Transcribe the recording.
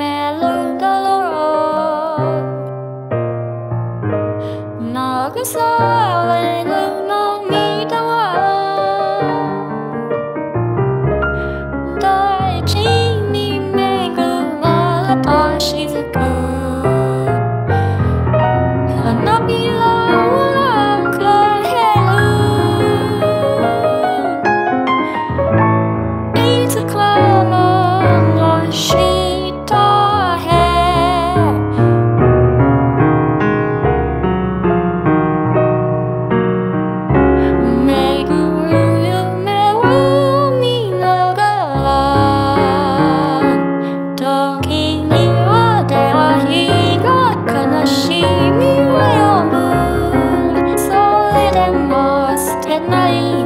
melon doloro Nó cứ sao at night